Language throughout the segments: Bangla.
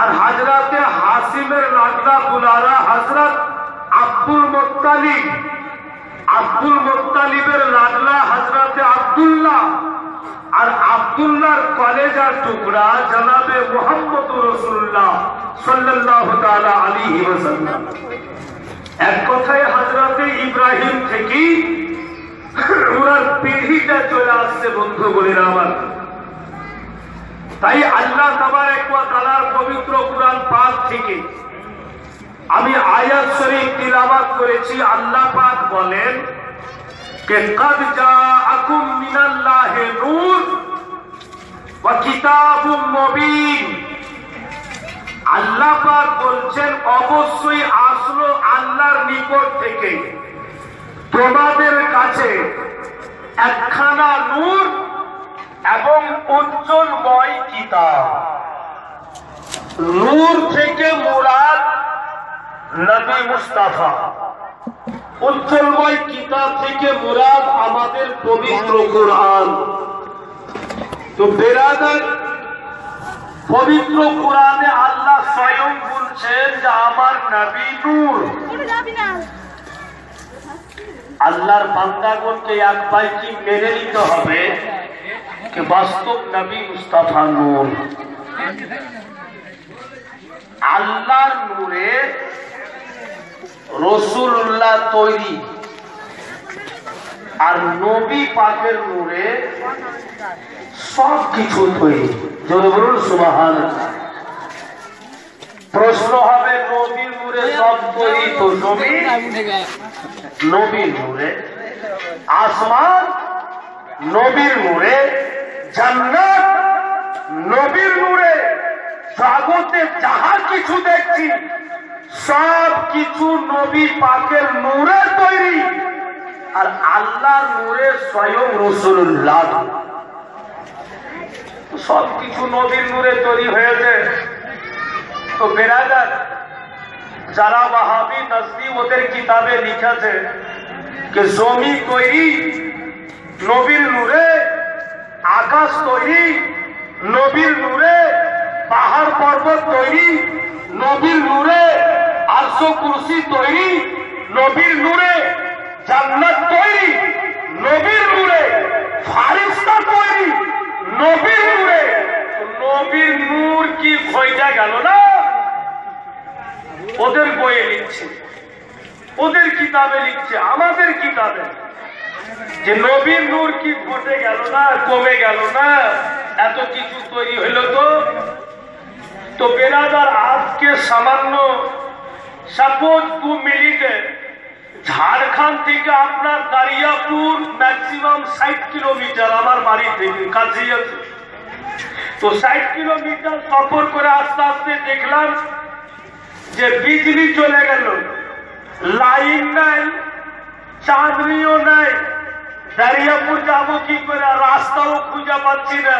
আর হাজরাতে হাসিমের লাডলা দুলারা হজরত আব্দুল মোত্তালিব। আব্দুল মোত্তালিবের লাডলা হজরতে আব্দুল্লাহ। আর আব্দুল্লাহর কলেজার টুকরা জনাবে মোহাম্মদ রসুল্লাহ সাল্লাহ ওয়াসাল্লাম। এক কথায় হজরতে ইব্রাহিম থেকে ওনার পিঢ়িটা চলে আসছে বন্ধু বলিরা আমার। তাই আল্লাহ তাবারক ওয়া তাআলার পবিত্র কুরআন পাক থেকে আমি আয়াত শরীফ তিলাওয়াত করেছি, আল্লাহ পাক বলেন বলছেন, অবশ্যই আসলো আল্লাহর নিকট থেকে। তোমাদের কাছে একখানা নূর এবং উজ্জ্বলময় কিতাব। নূর থেকে মুরাদ নবী মুস্তাফা। উজ্জ্বলময় কিতাব থেকে মুরাদ আমাদের পবিত্র কোরআন। তো বেরাদার পবিত্র কোরআনে আল্লাহ স্বয়ং বলছেন যে আমার নবী নূর। আল্লাহর বান্দাগণকে এক পাইকি মেনে নিতে হবে। যে বাস্তব নবী মুস্তাফা নূর। আল্লাহর নূরে রসুল্লাহ তৈরি। আর নবী পাকের নূরে সব কিছু তৈরি যদি প্রশ্ন হবে নবীর নূরে সব তৈরি তো নবী? নবীর নূরে। আসমান নবীর নূরে, জান্নাত, নবীর নূরে, জগতে যাহা কিছু দেখছি, সব কিছু নবী পাকের নূরে তৈরি। আর আল্লাহ নূরে স্বয়ং রসুল্লাহ। সব কিছু নবীর নূরে তৈরি হয়েছে। তো বেরাদার, যারা বাহাবি নসবি ওদের কিতাবে লিখেছে যে জমি তৈরি নবীর নূরে আকাশ তৈরি, নবীর নূরে পাহাড় পর্বত তৈরি, নবীর নূরে আর্শ কুরসি তৈরি, নবীর নূরে জান্নাত তৈরি, নবীর নূরে ফারিস্তা তৈরি, নবীর নূরে। নবীর নূর কি খোঁজা গেল না? ওদের বইয়ে লিখছে, ওদের কিতাবে লিখছে, আমাদের কিতাবে। যে নবীর নূর কি ঘটে গেল না, কমে গেল না? এত কিছু তৈরি হইল তো? তো বেরাদার আজকে সামান্য সাপোজ দু মিনিটে ঝাড়খণ্ড থেকে আপনার দারিয়াপুর ম্যাক্সিমাম ষাট কিলোমিটার আমার বাড়ি থেকে, কাছেই আছে। তো ষাট কিলোমিটার সফর করে আস্তে আস্তে দেখলাম যে বিজলি চলে গেল। লাইন নাই চাঁদনিও নাই দারিয়াপুর যাবো কি করে রাস্তাও খুঁজে পাচ্ছি না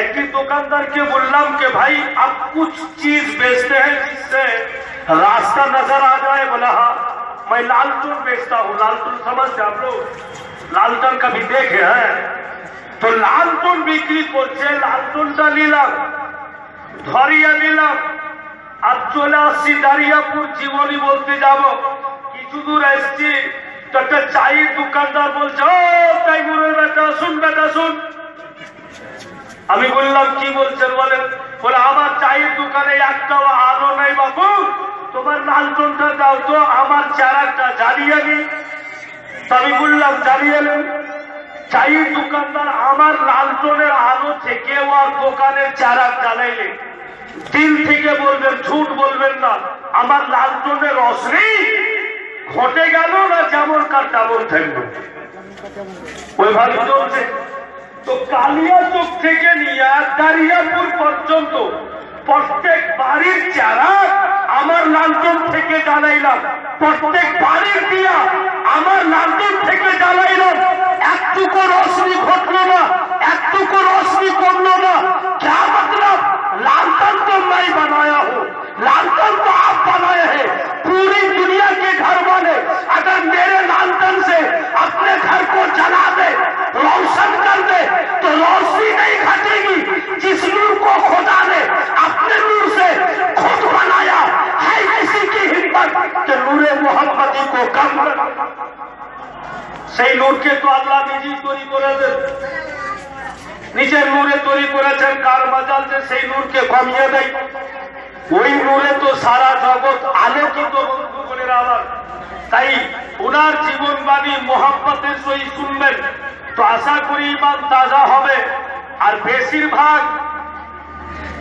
একটি दुकानदार বললাম কে ভাই आप कुछ चीज बेचते हैं जिससे रास्ता नजर आ जाए बोला हाँ मैं लालटून बेचता हूँ लालटून समझते आप लोग लालटन कभी देखे हैं তো লালটন বিক্রি করছে লালটনটা নিলাম ধরিয়া নিলাম আর চলে আসছি দারিয়াপুর জীবনী বলতে যাব কিছু দূর এসছি একটা চায়ের দোকানদার বলছে, ও, তাই মুরের বেটা, শুন বেটা, শুন। আমি বললাম, কি বলছেন বলেন? বলে, আমার চায়ের দোকানে একটাও আলো নাই বাবু তোমার লালটনটা দাও তো, আমার চারাটা জ্বালিয়ে নি। আমি বললাম, জ্বালিয়ে নেন চায়ের দোকানদার আমার লালটনের আলো থেকে আর দোকানের চারা জ্বালাইলে। দিল থেকে বলবেন, ঝুট বলবেন না, আমার লালটনের রসনি ঘটে গেল না যেমন কার তেমন থাকবে। ওইভাবে চলছে। তো কালিয়াচক থেকে নিয়ে দারিয়াপুর পর্যন্ত প্রত্যেক বাড়ির চারা আমার লালটন থেকে জ্বালাইলাম। প্রত্যেক বাড়ির দিয়া আমার লালটন থেকে জ্বালাইলাম। একটুকু রশ্মি ঘটল না, একটুকু রশ্মি করল না। যা মতলব লালটন তো নাই বানায়া হোক। लालटन तो आप बनाए हैं पूरी दुनिया के घर वाले अगर मेरे लालटन से अपने घर को जला दे रोशन कर दे तो रोशनी नहीं घटेगी जिस नूर को खुदा ने अपने नूर से खुद बनाया है किसी की हिम्मत कि नूरे मोहम्मदी को कम कर সেই নূরকে তো আল্লাহ নিজেই তৈরি করে দেন নিজের নূরে তৈরি করেছেন কার মাজাল যে সেই নূরকে কমিয়ে দেয় ওই নূরে তো সারা জগৎ আলোকিত বন্ধু বলে আমার তাই ওনার জীবনবাণী মোহাম্মতের সহি শুনবেন। তো আশা করি ইমান তাজা হবে। আর বেশিরভাগ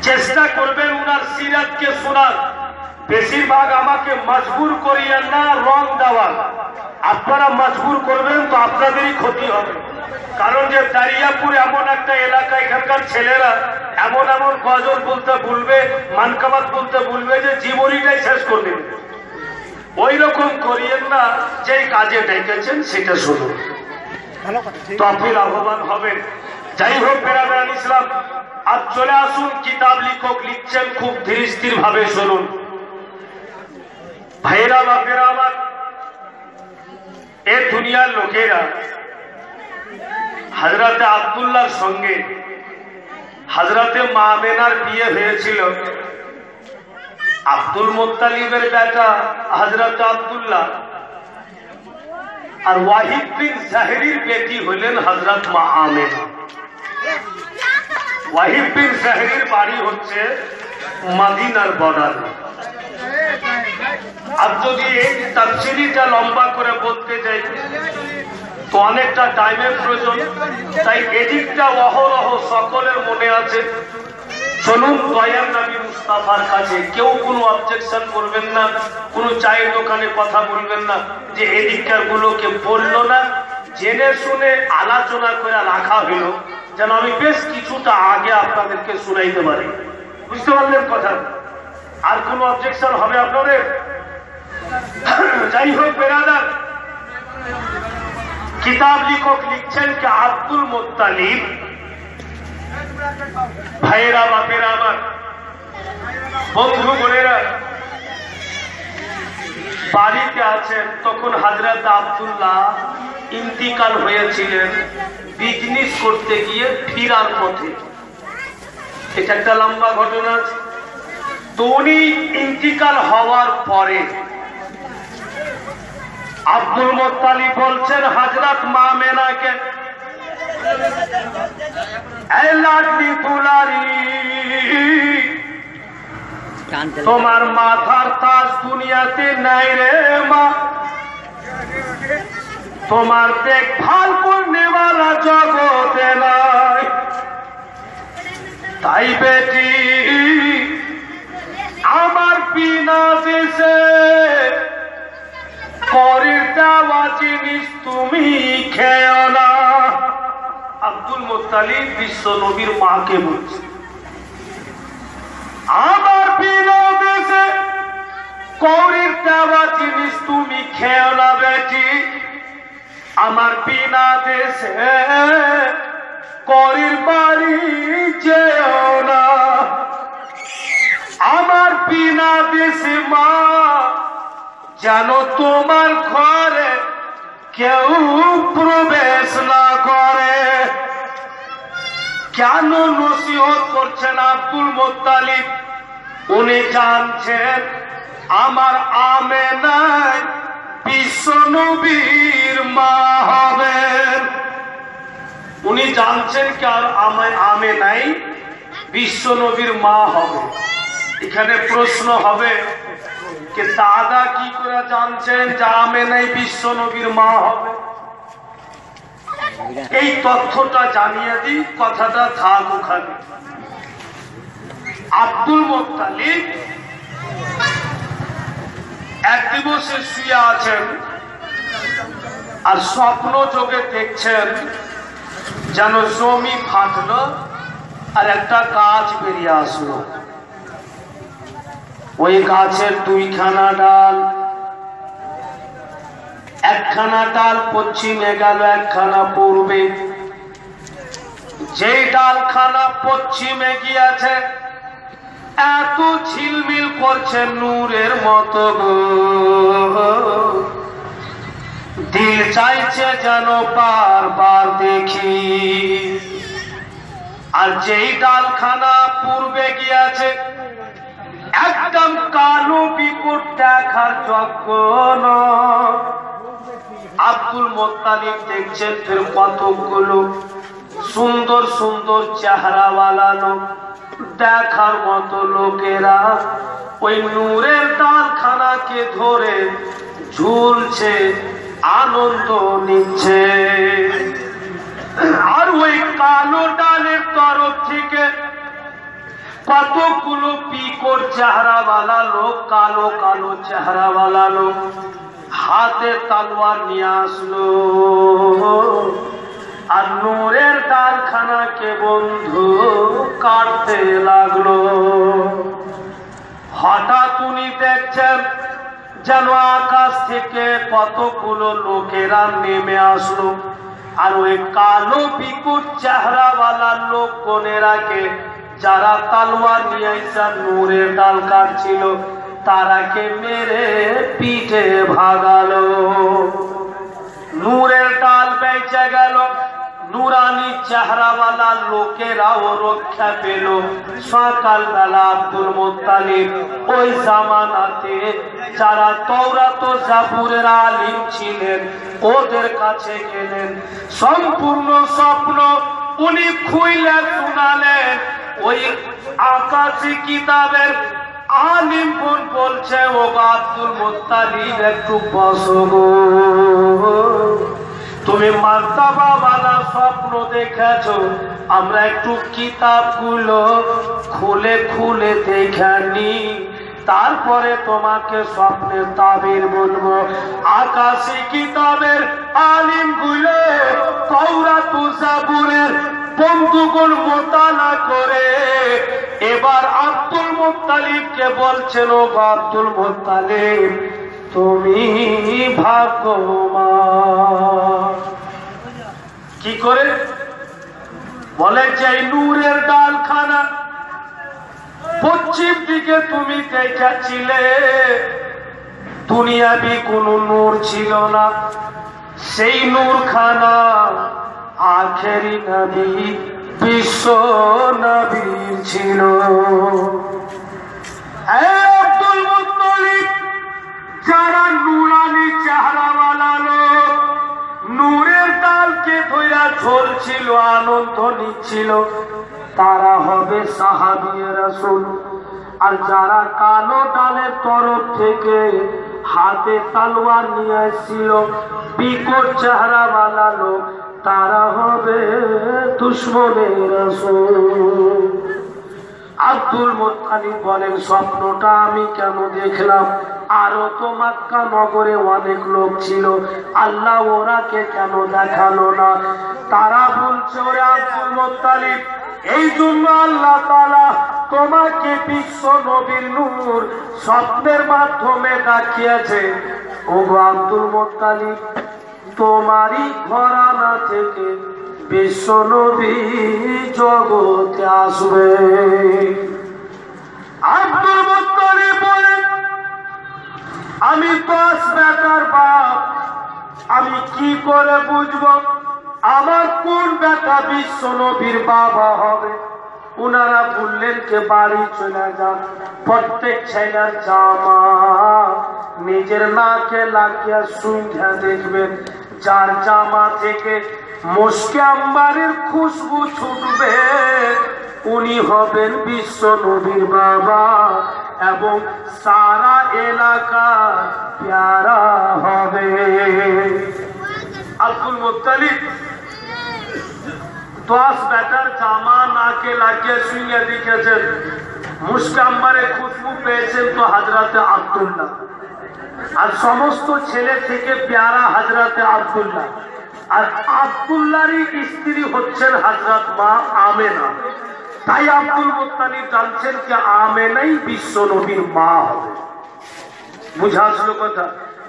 চেষ্টা করবেন উনার সিরাতকে শোনার। বেশিরভাগ আমাকে মজবুর করিয়েন না, রং দেওয়ার। আপনারা মজবুর করবেন তো আপনাদেরই ক্ষতি হবে। কারণ যে দারিয়াপুর এমন একটা এলাকা এখানকার ছেলেরা এমন এমন গজল বলতে ভুলবে মানকাবাদ বলতে ভুলবে যে জীবনীটাই শেষ করে দেবে। ওই রকম করিয়েন না যে কাজে ডেকেছেন সেটা শুনুন। তো আপনি লাভবান হবেন। যাই হোক বেড়াবেড়ান ইসলাম আজ চলে আসুন কিতাব লিখক লিখছেন খুব ধীর স্থির ভাবে শুনুন। ভাইয়েরা বাপেরা আমার এ দুনিয়ার লোকেরা হাজরাতে আবদুল্লাহর সঙ্গে হাজরাতে মামেনার বিয়ে হয়েছিল। আব্দুল মোত্তালিবের বেটা হাজরত আবদুল্লাহ আর ওয়াহিদ বিন জাহেরির বেটি হলেন হজরত মা ওয়াহিদ বিন জাহেরির বাড়ি হচ্ছে মাদিনার বর্ডার আর যদি এই তাফসিলিটা লম্বা করে বলতে যাই, তো অনেকটা টাইমের প্রয়োজন। তাই এদিকটা অহরহ সকলের মনে আছে। চলুন দয়ার নবী মুস্তাফার কাছে কেউ কোনো অবজেকশন করবেন না, কোনো চায়ের দোকানে কথা বলবেন না যে এদিককার গুলোকে বলল না। জেনে শুনে আলোচনা করে রাখা হলো। যেন আমি বেশ কিছুটা আগে আপনাদেরকে শুনাইতে পারি। বুঝতে পারলেন কথা। আর কোনো অবজেকশন হবে আপনাদের? যাই হোক, বেরাদার। কিতাব লিখক লিখছেন কি আব্দুল মোত্তালিব। ভাইয়েরা, বাপেরা আমার, বন্ধু, বোনেরা, বাড়িতে আছেন তখন হাজরত আবদুল্লাহ ইন্তিকাল হয়েছিলেন বিজনেস করতে গিয়ে ফিরার পথে। এটা একটা লম্বা ঘটনা আছে। ইন্তিকাল হওয়ার পরে আব্দুল মোত্তালি বলছেন হাজরত মা মেনাকে তোমার মাথার তাজ দুনিয়াতে নাই রে মা। তোমার দেখভাল করনেওয়ালা জগতে নাই। তাই বেটি, আমার বিনা দেশে পরের দেওয়া জিনিস তুমি খেও না। আব্দুল মোত্তালিব বিশ্ব নবীর মাকে বলছে, আমার বিনা দেশে কৌরির দেওয়া জিনিস তুমি খেও না বেটি, আমার বিনা দেশে করির বাড়ি যেও না। আমার বিনা দেশে মা যেন তোমার ঘরে কেউ প্রবেশ না করে। কেন নসিহত করছেন আব্দুল মোত্তালিব? উনি জানছেন আমার আমে নাই বিশ্ব নবীর মা হবেন। উনি জানছেন কি আর আমে নাই? বিশ্ব নবীর মা হবে। এখানে প্রশ্ন হবে দাদা কি করে জানছেন যে আমে নাই, বিশ্ব নবীর মা হবে? এই তথ্যটা জানিয়ে দিই, কথাটা থাক ওখানে। আব্দুল মোত্তালিব এক দিবসে শুয়ে আছেন আর স্বপ্ন যোগে দেখছেন যেন জমি ফাটলো আর একটা গাছ বেরিয়ে আসলো। ওই গাছের দুইখানা ডাল, একখানা ডাল পশ্চিমে গেল, একখানা পূর্বে। যে ডালখানা পশ্চিমে গিয়েছে, এত ঝিলমিল করছে নূরের মতো দিল চাইছে যেন বারবার দেখি। আর যেই ডালখানা পূর্বে গিয়েছে, একদম কালো বিপুর দেখার যোগ্য আব্দুল মোত্তালিব দেখছেন ফের কতগুলো সুন্দর সুন্দর চেহারাওয়ালা লোক, দেখার মতো লোকেরা। ওই নূরের ডালখানাকে ধরে ঝুলছে আনন্দ নিচ্ছে। আর ওই কালো ডালের তরফ থেকে কতগুলো পিকর চেহারাওয়ালা লোক, কালো কালো চেহারাওয়ালা লোক হাতে তালোয়ার নিয়ে আসলো। আর নূরের ডালখানাকে বন্ধু কাটতে লাগল। হঠাৎ উনি দেখছেন যেন আকাশ থেকে কতগুলো লোকেরা নেমে আসলো। আর ওই কালো বিকুট চেহারাওয়ালা লোক কোনেরাকে যারা তালোয়ার নিয়ে এসে নূরের ডাল কাটছিল তারাকে মেরে পিঠে ভাগালো। নূরের ডাল বেঁচে গেল নুরানি চেহারাওয়ালা লোকেরাও রক্ষা পেল। সকালবেলা আব্দুল মোত্তালিব ওই জামানাতে, যারা তৌরাত জাবুরের আলিম ছিলেন, ওদের কাছে গেলেন। সম্পূর্ণ স্বপ্ন উনি খুইলে শুনালেন। ওই আকাশি কিতাবের আলিম বোন বলছে ও আব্দুল মোত্তালিব, একটু বসো তুমি মার্তাবাওয়ালা স্বপ্ন দেখেছ। আমরা একটু কিতাবগুলো খুলে খুলে দেখে দেখানি তারপরে তোমাকে স্বপ্নের তাবির বলব, আকাশি কিতাবের আলিমগুলো কৌরা তুষাপুরের বন্ধুগুল মোতালা করে। এবার আব্দুল মোত্তালিবকে বলছেন, ও আব্দুল মোত্তালিব, তুমি ভাগ্যবান। কি করে? বলে যে নূরের ডালখানা, পশ্চিম দিকে তুমি দেখাচ্ছিলে দুনিয়াবি কোন নূর ছিল না। সেই নূরখানা আখেরি নবী, বিশ্ব নবী ছিল। আব্দুল মুত্তালিব যারা নুরানি চেহারাওয়ালা লোক নূরের ডালকে ধইরা ঝলছিল আনন্দ নিচ্ছিল। তারা হবে সাহাবিয়ার রাসূল। আর যারা কালো ডালের তরফ থেকে হাতে তালোয়ার নিয়ে এসেছিল বিকট চেহারাওয়ালা লোক, তারা হবে দুশ্মনের রাসূল। আব্দুল মোত্তালিব বলেন, স্বপ্নটা আমি কেন দেখলাম? আরও তো মাক্কা নগরে অনেক লোক ছিল। আল্লাহ ওরাকে কেন দেখাল না? তারা বলছে, ওরে আব্দুল মোত্তালিব, এই জন্য আল্লাহ তালা তোমাকে বিশ্ব নবীর নূর স্বপ্নের মাধ্যমে দেখিয়েছে। ও আব্দুল মোত্তালিব, তোমারই ঘরানা থেকে বিশ্ব নবী জগতে আসবে। আব্দুল আমি দশ বেটার বাপ, আমি কি করে বুঝব? আমার কোন বেটা বিশ্ব নবীর বাবা হবে? উনারা বললেন কে বাড়ি চলে যান প্রত্যেক ছেলের জামা নিজের নাকে লাগিয়ে সুইঘা দেখবেন। যার জামা থেকে মুসকে আম্বারের খুশবু ছুটবে। উনি হবেন বিশ্ব নবীর বাবা এবং সারা এলাকা প্যারা হবে। আব্দুল মুত্তালিব, দশ বেটার জামা নাকে লাগিয়ে শুয়ে দিকেছেন মুস্কাম্বারে খুশবু পেয়েছেন তো হাজরাতে আব্দুল্লাহ। আর সমস্ত ছেলে থেকে প্যারা হাজরাতে আব্দুল্লাহ। আর আব্দুল্লাহরই স্ত্রী হচ্ছেন হাজরাত মা আমেনা। তাই আব্দুল মোত্তালিব জানছেন যে আমেনাই বিশ্ব নবীর মা হবে। বুঝা কথা?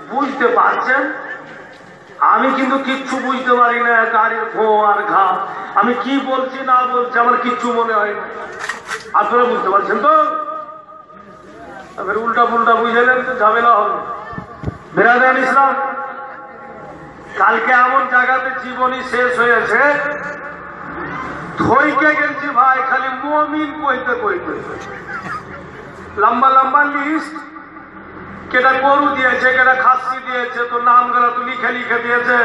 বুঝতে পারছেন? আমি কিন্তু কিচ্ছু বুঝতে পারি না, গাড়ির ঘো আর ঘা। আমি কি বলছি না বলছি আমার কিচ্ছু মনে হয় না। আপনারা বুঝতে পারছেন তো? উল্টা পুল্টা বুঝালেন তো ঝামেলা হবে। বেরাদান ইসলাম কালকে এমন জায়গাতে জীবনী শেষ হয়েছে ধৈকে গেছি ভাই, খালি মমিন কইতে কইতে। লম্বা লম্বা লিস্ট কেটা গরু দিয়েছে, কেটা খাসি দিয়েছে তো নামগুলো তো লিখে লিখে দিয়েছে।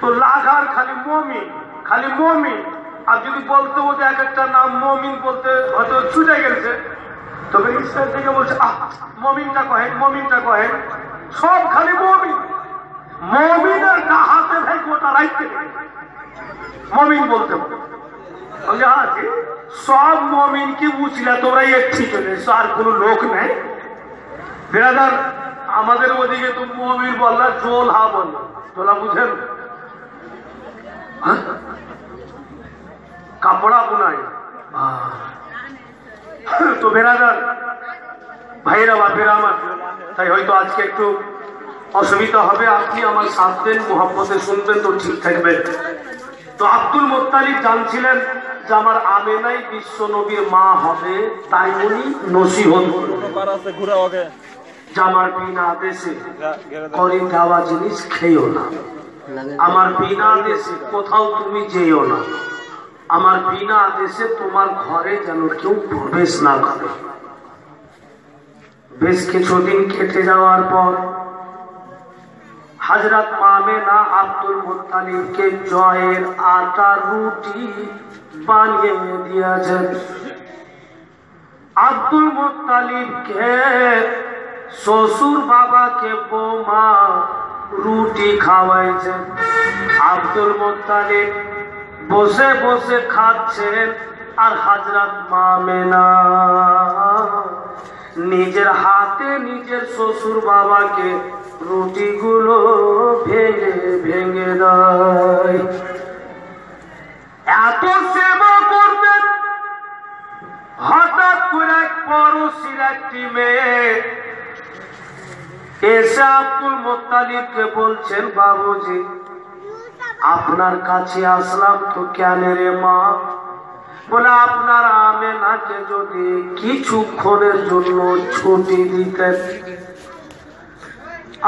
তো লাগার খালি মমিন খালি মমিন। আর যদি বলতে বলতে এক একটা নাম মমিন বলতে হয়তো ছুটে গেছে। তবে ইসলাম থেকে বলছে, আহ, মমিনটা কহেন মমিনটা কহেন, সব খালি মমিন। মমিনের হাতে ভাই গোটা রাইতে মমিন বলতে বলে বলছে, হ্যাঁ, সব মমিন কি বুঝলে? তোমরা একটি চলে আর কোনো লোক নেই? বেরাদার আমাদের ওদিকে তো মমিন বললা জোল হা বল। তোলা বুঝেন? হ্যাঁ? কাপড়া বুনাই। তো বেরাদার ভাইরা বাপেরা আমার তাই হয়তো আজকে একটু অসুবিধা হবে আপনি আমার সাথ দেন মোহাম্মতে শুনবেন তো ঠিক থাকবেন তো আব্দুল মোত্তালিব জানছিলেন যে আমার আমেনাই বিশ্ব নবীর মা হবে তাই উনি নসিহত আমার বিনা আদেশে করে দেওয়া জিনিস খেয়েও না। আমার বিনা আদেশে কোথাও তুমি যেও না। আমার বিনা আদেশে তোমার ঘরে যেন কেউ প্রবেশ না করে। বেশ কিছুদিন কেটে যাওয়ার পর হাজরত মামেনা আব্দুল মুত্তালিবকে জয়ের আটা রুটি বানিয়ে দিয়েছেন। আব্দুল মুত্তালিবকে শ্বশুর বাবাকে বৌমা রুটি খাওয়াইছেন। আব্দুল মুত্তালিব বসে বসে খাচ্ছেন আর হাজরত মামেনা নিজের হাতে নিজের শ্বশুর বাবাকে রুটিগুলো ভেঙে ভেঙে দেয়। এত সেবা করবেন হঠাৎ করে এক পড়োশির একটি মেয়ে এসে আব্দুল মোত্তালিবকে বলছেন, বাবুজি, আপনার কাছে আসলাম তো কেন রে মা? বলে, আপনার আমেনাকে যদি কিছুক্ষণের জন্য ছুটি দিতেন,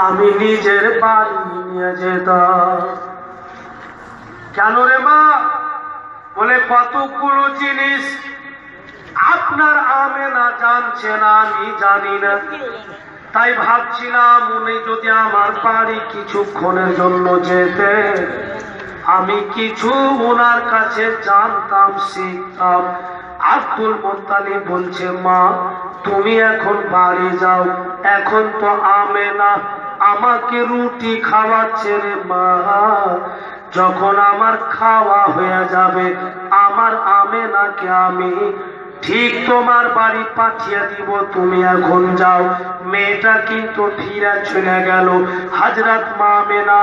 আমি নিজের বাড়ি নিয়ে যেতাম। কেন রে মা? বলে, কতগুলো জিনিস আপনার আমেনা জানছে না, আমি জানি না। তাই ভাবছিলাম, উনি যদি আমার বাড়ি কিছুক্ষণের জন্য যেতে আমি কিছু ওনার কাছে জানতাম, শিখতাম। আব্দুল মোত্তালি বলছে, মা, তুমি এখন বাড়ি যাও। এখন তো আমে না আমাকে রুটি খাওয়াচ্ছে রে মা। যখন আমার খাওয়া হয়ে যাবে, আমার আমে নাকে আমি ঠিক তোমার বাড়ি পাঠিয়ে দিব, তুমি এখন যাও। মেয়েটা কিন্তু ফিরে চলে গেল। হাজরত মামেনা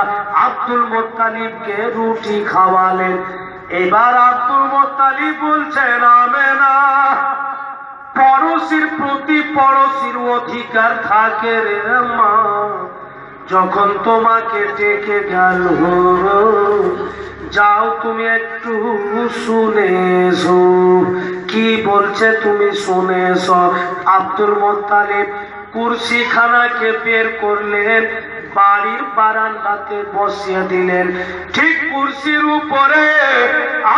আব্দুল মোত্তালিবকে রুটি খাওয়ালেন। এবার আব্দুল মোত্তালিব বলছেন, আমেনা, পড়োশির প্রতি পড়োশির অধিকার থাকে রে মা যখন তোমাকে ডেকে গেল যাও তুমি একটু শুনে এসো কি বলছে তুমি শুনে এসো আব্দুল মোত্তালিব কুর্সি খানাকে বের করলেন বাড়ির বারান্দাতে বসিয়ে দিলেন। ঠিক কুর্সির উপরে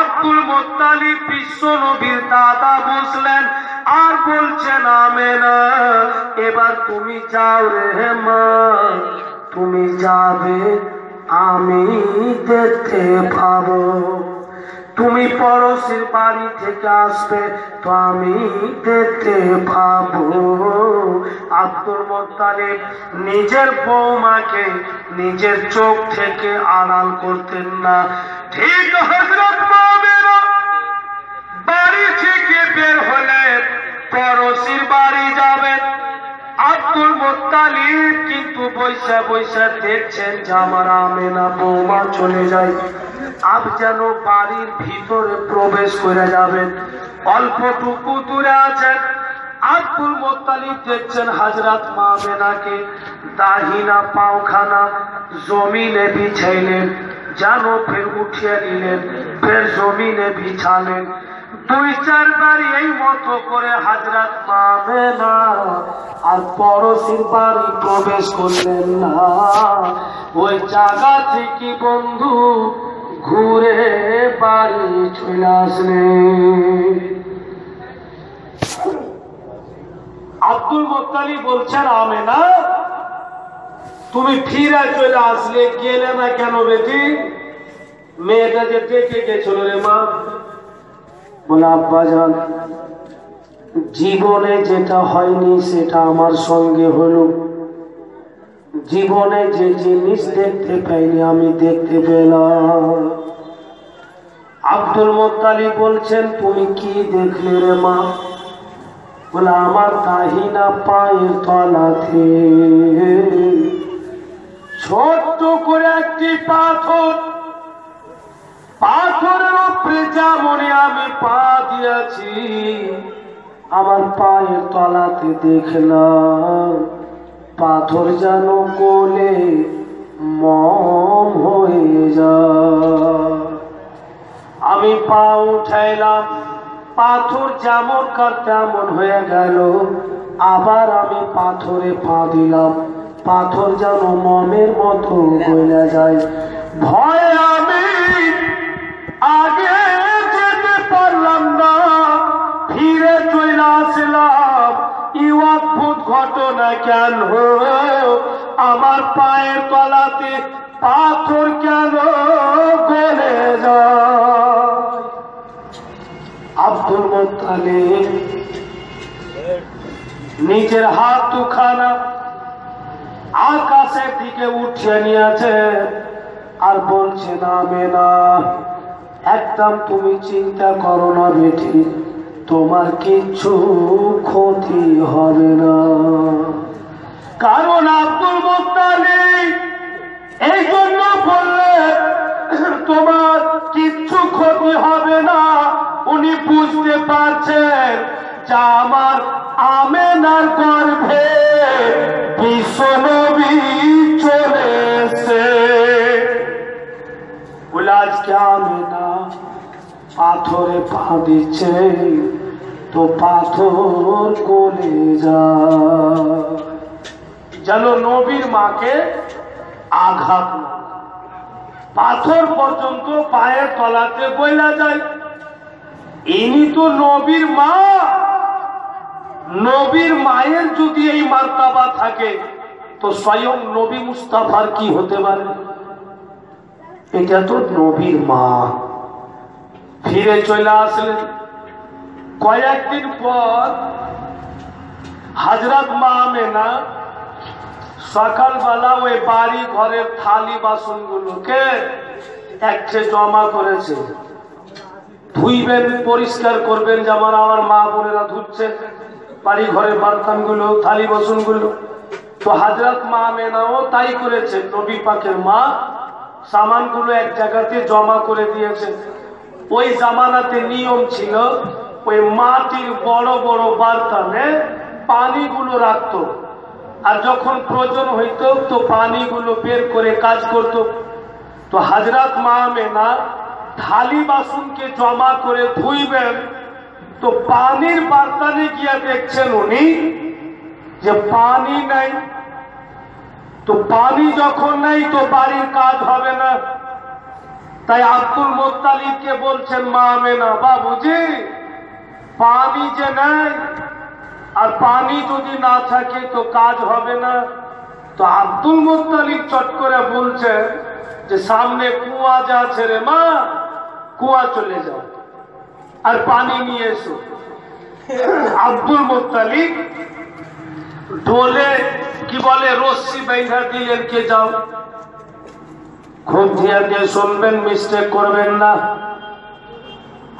আব্দুল মোত্তালিব বিশ্ব নবীর দাদা বসলেন। আর বলছেন আমেনা এবার তুমি যাও রে মা, তুমি যাবে আমি দেখতে পাবো। তুমি পড়োশির বাড়ি থেকে আসবে, তো আমি দেখতে পাবো। আব্দুল মোত্তালিব নিজের বৌমাকে নিজের চোখ থেকে আড়াল করতেন না। ঠিক হজরত বাড়ি থেকে বের হলেন পড়োশির বাড়ি যাবেন আব্দুল মোত্তালিব কিন্তু বৈশা বৈশা দেখছেন যে আমার আমেনা বৌমা চলে যায়। আপ যেন বাড়ির ভিতরে প্রবেশ করে যাবেন। অল্পটুকু দূরে আছেন। আব্দুল মোত্তালিব দেখছেন হাজরাত মা মেনাকে দাহিনা পাওখানা জমিনে বিছাইলেন। যেন ফের উঠিয়ে নিলেন, ফের জমিনে বিছালেন। দুই চারবার এই মতো করে হাজরাত পাবে না। আর পড়োশির বাড়ি প্রবেশ করলেন না। ওই জায়গা থেকে বন্ধু ঘুরে বাড়ি চলে আসলেন। আব্দুল মোত্তালি বলছেন আমে না তুমি ফিরে চলে আসলে, গেলে না কেন বেটি? মেয়েটা যে ডেকে গেছিল রে মা। বলে যান জীবনে যেটা হয়নি সেটা আমার সঙ্গে হলো। জীবনে যে জিনিস দেখতে পাইনি আমি দেখতে পেলাম। আব্দুল মোত্তালি বলছেন, তুমি কি দেখলে রে মা? বলে, আমার দাহিনা পায়ের তলাতে। ছোট্ট করে একটি পাথর পাথরের উপরে যেমন আমি পা দিয়েছি, আমার পায়ের তলাতে দেখলাম পাথর যেন কোলে মম হয়ে যা আমি পা উঠাইলাম, পাথর যেমন কার তেমন হয়ে গেল। আবার আমি পাথরে পা দিলাম, পাথর যেন মমের মতো গলে যায়। ভয় আমি আগে যেতে পারলাম না। ফিরে চলে আসলাম। ই অদ্ভুত ঘটনা কেন আমার পায়ের তলাতে পাথর কেন গলে আব্দুল মোত্তালিব, নিজের হাত দুখানা আকাশের দিকে উঠিয়ে নিয়েছে আর বলছে, না মেনা একদম তুমি চিন্তা করো না বেটি তোমার কিচ্ছু ক্ষতি হবে না। কারণ আব্দুল মোত্তালিব এই জন্য বললে, তোমার কিচ্ছু ক্ষতি হবে না, উনি বুঝতে পারছেন যা আমার আমেনার গর্ভে বিশ্বনবী চলে এসে বলে, আজকে পাথরে পা দিচ্ছে, তো পাথর গলে যা যেন নবীর মাকে আঘাত পাথর পর্যন্ত পায়ের তলাতে বইলা যায়। ইনি তো নবীর মা। নবীর মায়ের যদি এই মার্তাবা থাকে, তো স্বয়ং নবী মুস্তাফার কি হতে পারে? এটা তো নবীর মা। ফিরে চলে আসলেন। কয়েকদিন পর হাজরত মা মেনা সকালবেলা ওই বাড়ি ঘরের থালি বাসন গুলোকে একটে জমা করেছে। ধুইবেন, পরিষ্কার করবেন, যেমন আমার মা বোনেরা ধুচ্ছে বাড়ি ঘরের বার্তানগুলো থালি বাসনগুলো তো হাজরত মা মেনাও তাই করেছে। নবী পাকের মা সামানগুলো এক জায়গাতে জমা করে দিয়েছে ওই জামানাতে নিয়ম ছিল, ওই মাটির বড় বড় বার্তানে পানিগুলো রাখতো। আর যখন প্রয়োজন হইত, তো পানিগুলো বের করে কাজ করত। তো হাজরাত মাহমেনা থালি বাসনকে জমা করে ধুইবেন, তো পানির বার্তানে গিয়ে দেখছেন উনি যে পানি নাই তো পানি যখন নেই তো বাড়ির কাজ হবে না। তাই আব্দুল মোত্তালিবকে বলছেন মা মেনা বাবুজি পানি যে নাই আর পানি যদি না থাকে তো কাজ হবে না। তো আব্দুল মোত্তালিব চট করে বলছে যে সামনে কুয়া যা আছে রে মা কুয়া চলে যাও আর পানি নিয়ে এসো। আব্দুল মোত্তালিব ঢোলে কি বলে রশ্মি বাইধা দিলেন কে যাও খুব ধিয়া দিয়ে শুনবেন মিস্টেক করবেন না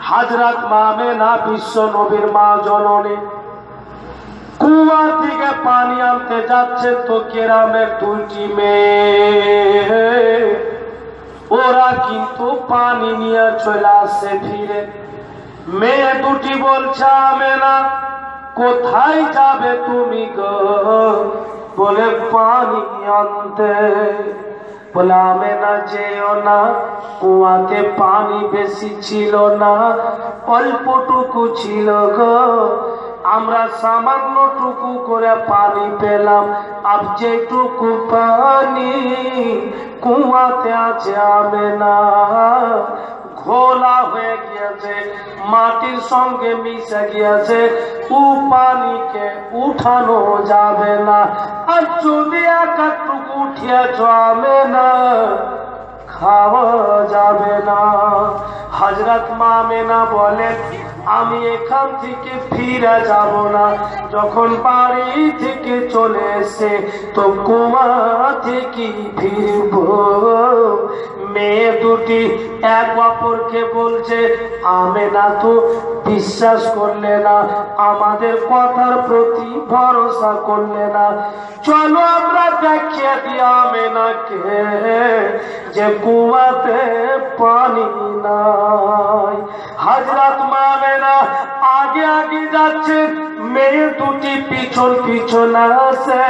হাজরাত মামে না বিশ্ব নবীর মা জননী কুয়া থেকে পানি আনতে যাচ্ছে তো কেরামের দুইটি মেয়ে ওরা কিন্তু পানি নিয়ে চলে আসে ফিরে মেয়ে দুটি বলছে আমি না কোথায় যাবে তুমি গো? বলে, পানি আনতে। বলে না যেও না, কুয়াতে পানি বেশি ছিল না, অল্পটুকু ছিল গো। আমরা সামান্য টুকু করে পানি পেলাম, আর যেটুকু পানি কুয়াতে আছে আমি না ঘোলা হয়ে গিয়েছে, মাটির সঙ্গে মিশে গিয়েছে, ও পানিকে উঠানো যাবে না। আর যদি একাটুকু উঠিয়ে যাবে না, খাওয়া যাবে না। হজরত মামেনা বলেন, আমি এখান থেকে ফিরে যাব না। যখন বাড়ি থেকে চলে এসে তো কুমা থেকে ফিরব। মেয়ে দুটি এক অপরকে বলছে আমি না তো বিশ্বাস করলে না, আমাদের কথার প্রতি ভরসা করলে না। চলো আমরা দেখিয়ে দিই আমি না কে যে কুয়াতে পানি নাই হাজরাত মামেনা আগে আগে যাচ্ছে মেয়ে দুটি পিছন পিছন আসে।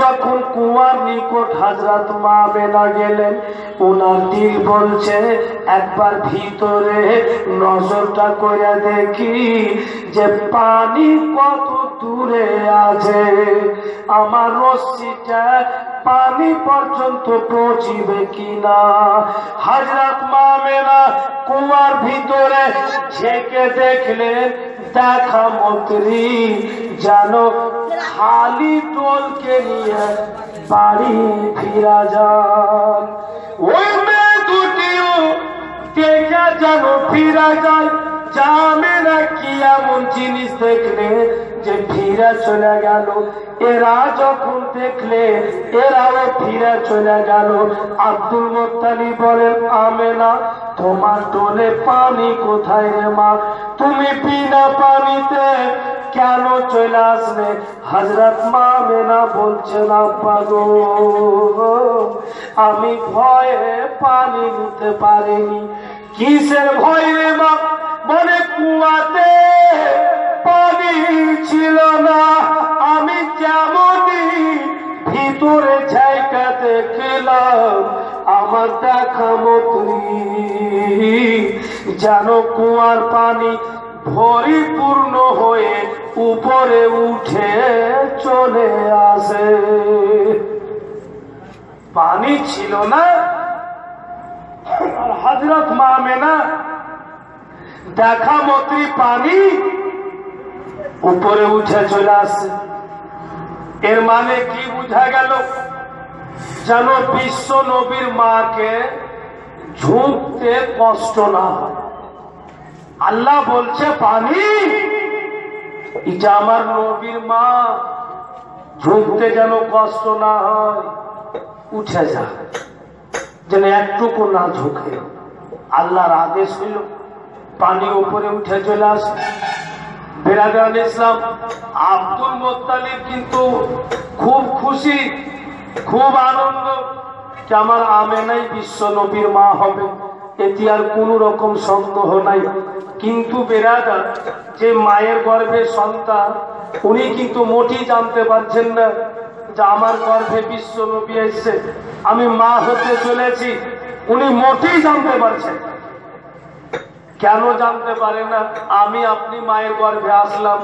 যখন কুয়ার নিকট হাজরাত মামেনা গেলেন ওনার দিল বলছে, একবার ভিতরে নজরটা করে দেখি যে পানি কত দূরে আছে। আমার রশ্মিটা পানি পর্যন্ত পৌঁছিবে কিনা? হাজরাত মামেনা কুয়ার ভিতরে ঝেঁকে দেখলেন দেখা মন্ত্রী যেন খালি টোলকে নিয়ে বাড়ি ফিরা যান ওই মেয়ে দুটিও দেখে যেন ফিরা যায় জামে না কি এমন জিনিস দেখলে যে ফিরে চলে গেল, এরা যখন দেখলে এরাও ফিরে চলে গেল। আব্দুল মোত্তালি বলেন আমে না তোমার টোলে পানি কোথায় রে মা? তুমি বিনা পানিতে কেন চলে আসলে? হজরত মা মেনা না পাগো আমি ভয়ে পানি নিতে পারিনি। কিসের ভয় রে মা? মনে কুয়াতে পানি ছিল না। আমি যেমনই ভিতরে জায়গা দেখলাম, আমার দেখা মতই যেন কুয়ার পানি পরিপূর্ণ হয়ে উপরে উঠে চলে আসে। পানি ছিল না, আর হজরত মামেনা দেখা মত্রী পানি উপরে উঠে চলে আসছে এর মানে কি বুঝা গেল? যেন বিশ্ব নবীর মাকে ঝুঁকতে কষ্ট না আল্লাহ বলছে, পানি এটা আমার নবীর মা ঝুঁকতে যেন কষ্ট না হয়, উঠে যা। যেন একটুকু না ঝুঁকে। আল্লাহর আদেশ হইল, পানি উপরে উঠে চলে আসে। বেরাদান ইসলাম, আব্দুল মোত্তালিব কিন্তু খুব খুশি, খুব আনন্দ যে আমার আমেনাই বিশ্ব নবীর মা হবে। এতে আর কোন রকম সন্দেহ নাই। কিন্তু বেরাদা যে মায়ের গর্ভে সন্তান, উনি কিন্তু মোটেই জানতে পারছেন না যে আমার গর্ভে বিশ্ব নবী এসছে। আমি মা হতে চলেছি, উনি মোটেই জানতে পারছেন কেন জানতে পারে না? আমি আপনি মায়ের গর্ভে আসলাম।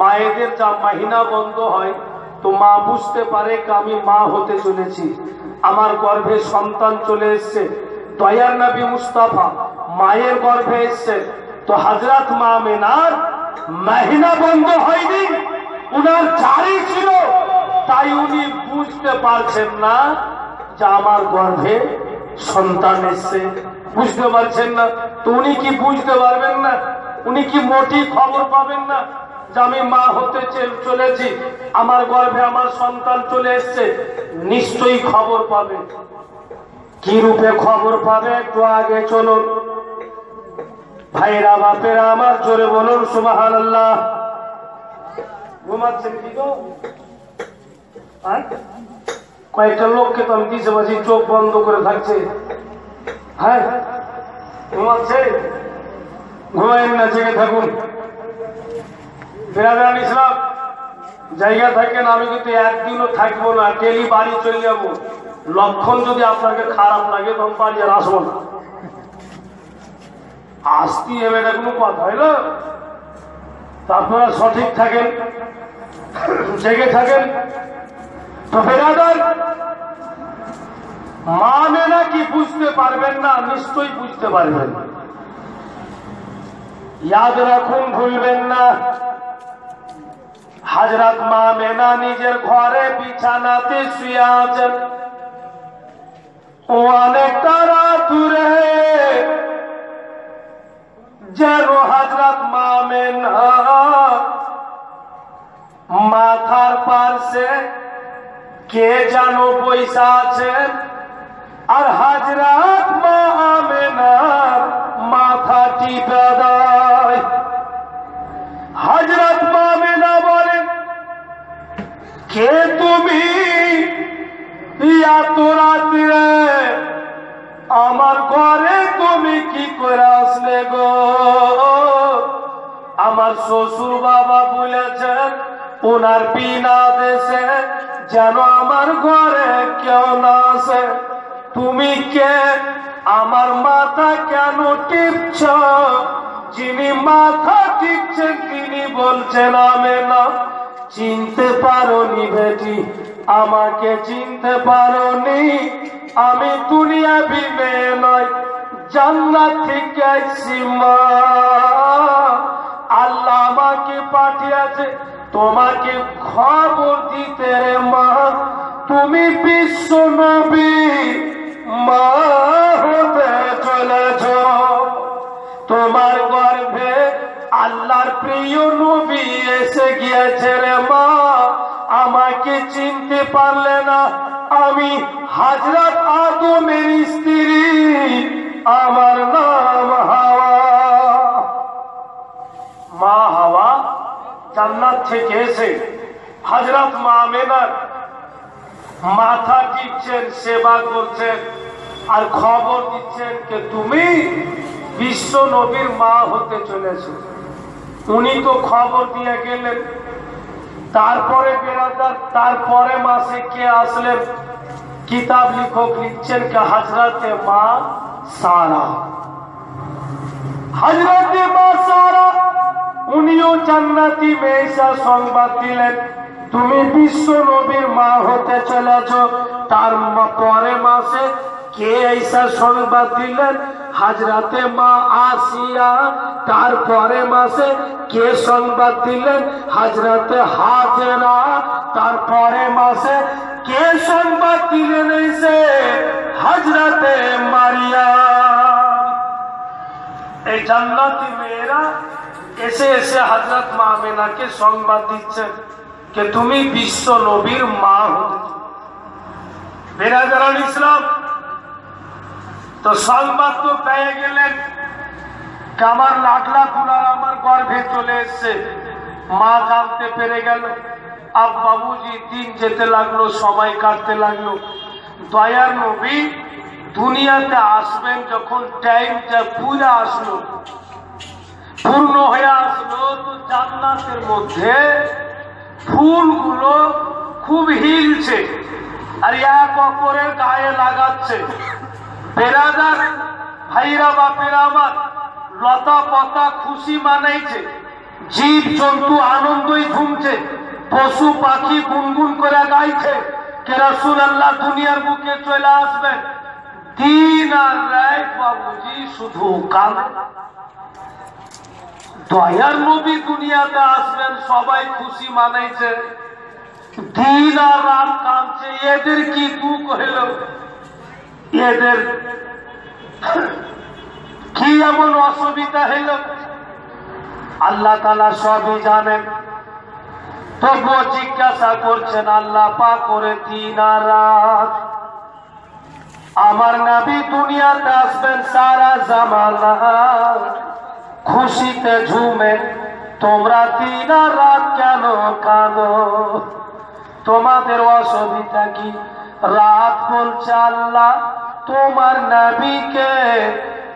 মায়েদের যা মাহিনা বন্ধ হয়। তো মা বুঝতে পারে আমি মা হতে চলেছি। আমার গর্ভে সন্তান চলে এসছে। দয়ার নবী মুস্তাফা মায়ের গর্ভে এসছে। তো হাজরাত মা মেনার মাহিনা বন্ধ হয়নি। উনার চারি ছিল। তাই উনি বুঝতে পারছেন না যে আমার গর্ভে সন্তান এসছে। বুঝতে পারছেন না। তো উনি কি বুঝতে পারবেন না? উনি কি মোটি খবর পাবেন না যে আমি মা হতে চলেছি? আমার গর্ভে আমার সন্তান চলে এসছে। নিশ্চয়ই খবর পাবে। কি রূপে খবর পাবে? একটু আগে চলুন। ভাইরা, বাপেরা, আমার জোরে বলুন সুবাহান আল্লাহ ঘুমাচ্ছেন কি কয়েকটা লোককে তো আমি দিছে চোখ বন্ধ করে থাকছে। হ্যাঁ না থাকুন। জায়গা থাকেন আমি একদিনও থাকব না বাড়ি চলে লক্ষণ যদি আপনাকে খারাপ লাগে তখন বাড়ি আর আসব না। আসতি হবে এটা কোনো কথা হইল তা আপনারা সঠিক থাকেন, জেগে থাকেন। তো মানে না কি বুঝতে পারবেন না? নিশ্চয়ই বুঝতে পারবেন। ইয়াদ রাখুন, ভুলবেন না। হাজরাত মা মেনা নিজের ঘরে বিছানাতে শুয়ে আছেন। ও অনেকটা রাত দূরে। যেন হাজরাত মা মেনা মাথার পার্শ্বে কে যেন পয়সা আছেন? আর হাজরাত মা আমেনার মাথা টিপে দেয়। হাজরাত মা আমেনা বলেন, কে তুমি? আমার ঘরে তুমি কি করে আসলে গো? আমার শ্বশুর বাবা বলেছেন, ওনার বিনা দেশে যেন আমার ঘরে কেউ না আসে। তুমি কে? আমার মাথা কেন টিপছ? যিনি মাথা টিপছেন, তিনি বলছেন, আমি না। চিনতে পারোনি বেটি, আমাকে চিনতে পারোনি। আমি দুনিয়া বিমে নয়, জান্নাত থেকে আইছি মা। আল্লাহ আমাকে পাঠিয়েছে, তোমাকে খবর দিতে রে মা। তুমি বিশ্ব নবী মা চলেছ। তোমার গর্ভে আল্লাহর প্রিয় নবী এসে গিয়েছে রে মা। আমাকে চিনতে পারলে না, আমি হাজরত আদমের স্ত্রী। আমার নাম হাওয়া। মা হাওয়া জান্নাত থেকে এসে হাজরত মা মেনার মাথা টিপছেন সেবা করছেন, আর খবর দিচ্ছেন যে তুমি বিশ্ব নবীর মা হতে চলেছ। উনি তো খবর দিয়ে গেলেন। তারপরে বেরাদার, তারপরে মাসে কে আসলেন? কিতাব লিখক লিখছেন কে হাজরাতে মা সারা। হাজরাতে মা সারা, উনিও জান্নাতি মেয়েসা সংবাদ দিলেন। তুমি বিশ্ব নবীর মা হতে চলেছ। তার ম- পরে মাসে কে এইসা সংবাদ দিলেন? হাজরাতে মা আসিয়া তারপরে মাসে কে সংবাদ দিলেন? হাজরাতে হাজরা তারপরে মাসে কে সংবাদ দিলেন এসে হাজরাতে মারিয়া। এই জান্নাতি মেয়েরা এসে এসে হজরত মামেনাকে সংবাদ দিচ্ছেন। যে তুমি বিশ্ব নবীর মা বেরাজার ইসলাম তো সংবাদ তো পেয়ে গেলেন আমার লাডলা কুলার আমার গর্ভে চলে এসছে মা জানতে পেরে গেল আব বাবুজি দিন যেতে লাগল সময় কাটতে লাগল দয়ার নবী দুনিয়াতে আসবেন যখন টাইমটা পুরা আসলো পূর্ণ হয়ে আসলো তো জান্নাতের মধ্যে ফুলগুলো খুব হিলছে আর এক অপরের গায়ে লাগাচ্ছে। বেরাদার, ভাইরা বাপেরা আমার লতা পাতা খুশি মানাইছে। জীব জন্তু আনন্দই ঝুমছে পশু পাখি গুনগুন করে গাইছে। কে রসুল আল্লাহ দুনিয়ার বুকে চলে আসবেন দিন আর রায় বাবুজি শুধু কান দয়ার নবী দুনিয়াতে আসবেন, সবাই খুশি মানাইছে। দিন আর রাত কাঁদছে, এদের কি দুঃখ হইল? এদের কি এমন অসুবিধা হইল? আল্লাহ তালা সবই জানেন। তবুও জিজ্ঞাসা করছেন, আল্লাহ পা করে দিন আর রাত। আমার নাবি দুনিয়াতে আসবেন সারা জামানা খুশিতে ঝুমে, তোমরা দিন রাত কেন কাঁদো? তোমাদের অসুবিধা কি? রাত বলছে আল্লাহ, তোমার নবীকে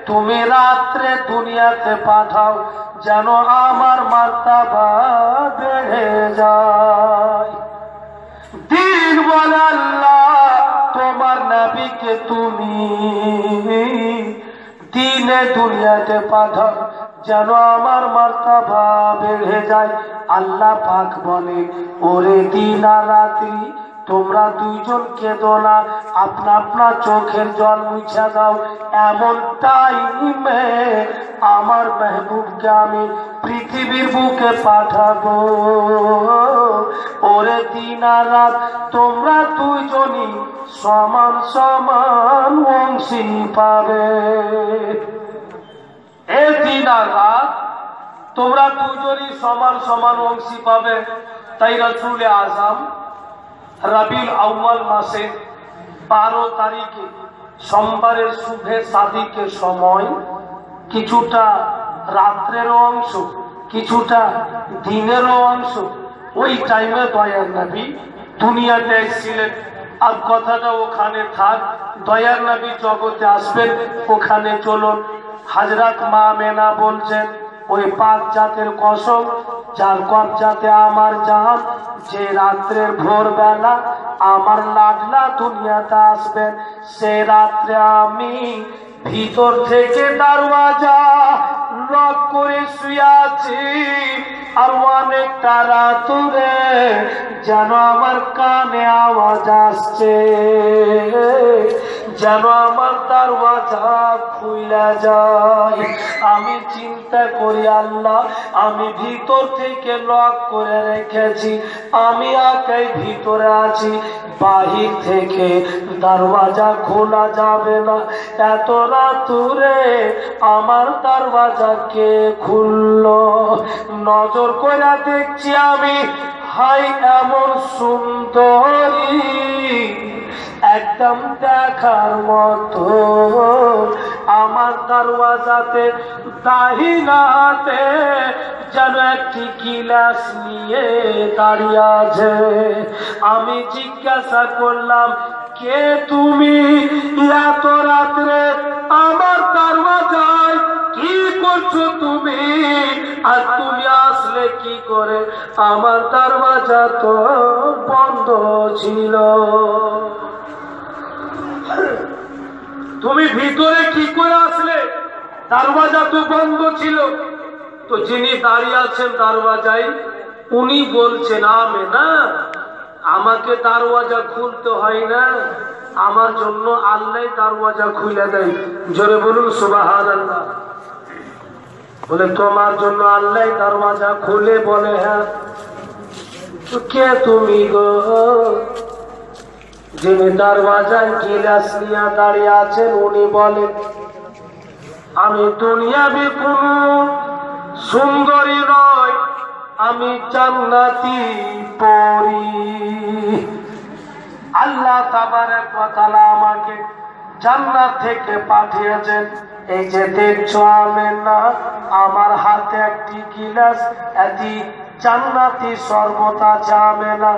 তুমি রাত্রে দুনিয়াতে পাঠাও, যেন আমার মার্তাবা বেড়ে যায়। দিন বলে আল্লাহ, তোমার নবীকে তুমি দিনে দুনিয়াতে পাঠান যেন আমার মার্তা বেড়ে যায়। আল্লাহ পাক বলে ওরে দিন রাত্রি তোমরা দুইজন কেঁদো না। আপনা আপনা চোখের জল মুছে দাও। এমন টাইমে আমার মেহবুবকে আমি পৃথিবীর বুকে পাঠাবো। ওরে দিন আর রাত, তোমরা দুইজনই সমান সমান অংশী পাবে। এ দিন আর রাত, তোমরা দুজনই সমান সমান অংশী পাবে। তাই রসুল আজম রবিউল আউ্বাল মাসে বারো তারিখে, সোমবারের শুভে সাদিকে সময় কিছুটা রাত্রেরও অংশ, কিছুটা দিনেরও অংশ। ওই টাইমে দয়ার নবী দুনিয়াতে এসেছিলেন। আর কথাটা ওখানে থাক, দয়ার নবী জগতে আসবেন, ওখানে চলুন। হাজরাত মা মেনা বলছেন, ওই পাঁচ জাতের কসম যার কবজাতে আমার জান, যে রাত্রের ভোরবেলা আমার লাডলা দুনিয়াতে আসবেন, সে রাত্রে আমি ভিতর থেকে দরওয়াজা লক করে শুয়াছি আর অনেকটা রাতুরে যেন আমার কানে আওয়াজ আসছে। যেন আমার দরওয়াজা খুইলা যায়। আমি চিন্তা করি, আল্লাহ, আমি ভিতর থেকে লক করে রেখেছি। আমি আগে ভিতরে আছি, বাহির থেকে দরওয়াজা খোলা যাবে না। এত রাতুরে আমার দরওয়াজা কে খুললো? নজর করে দেখছি আমি হাই এমন সুন্দরী। একদম দেখার মতো। আমার দরওয়াজাতে দাহিনাতে যেন একটি গিলাস নিয়ে দাঁড়িয়ে আছে। আমি জিজ্ঞাসা করলাম, কে তুমি? এত রাত্রে আমার দরওয়াজায় কি করছ তুমি? আর তুমি আসলে কি করে? আমার দরওয়াজা তো বন্ধ ছিল। তুমি ভিতরে কি করে আসলে? দরওয়াজা তো বন্ধ ছিল। তো যিনি দাঁড়িয়ে আছেন দরওয়াজায়, উনি বলছেন আমে না আমাকে দরওয়াজা খুলতে হয় না। আমার জন্য আল্লাহ দরওয়াজা খুলে দেয়। জোরে বলুন সুবাহান বলে, তোমার জন্য আল্লাহ দরওয়াজা খুলে বলে হ্যাঁ? কে তুমি গো? যিনি দরওয়াজায় গিলাস নিয়ে দাঁড়িয়ে আছেন, উনি বলেন, আমি দুনিয়াবি কোন সুন্দরী নয়, আমি জান্নাতি পরি। আল্লাহ তাবারেক ওয়া তাআলা আমাকে জান্নাত থেকে পাঠিয়েছেন। এই যে দেখছ আমের না, আমার হাতে একটি গিলাস, এটি জান্নাতি আমে না।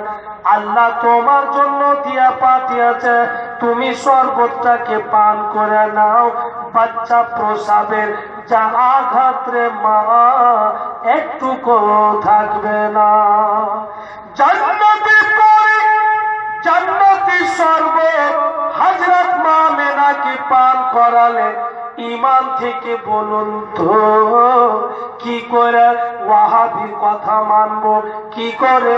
আল্লাহ তোমার জন্য দিয়া পাঠিয়েছে, তুমি শরবতটাকে পান করে নাও। বাচ্চা প্রসাবের যা আঘাত রে মা একটুকু থাকবে না। জান্নাতি পরে জান্নাতি শরবত হযরত মা মেনাকে পান করালে ইমান থেকে বলুন তো, কি করে ওয়াহাবির কথা মানবো? কি করে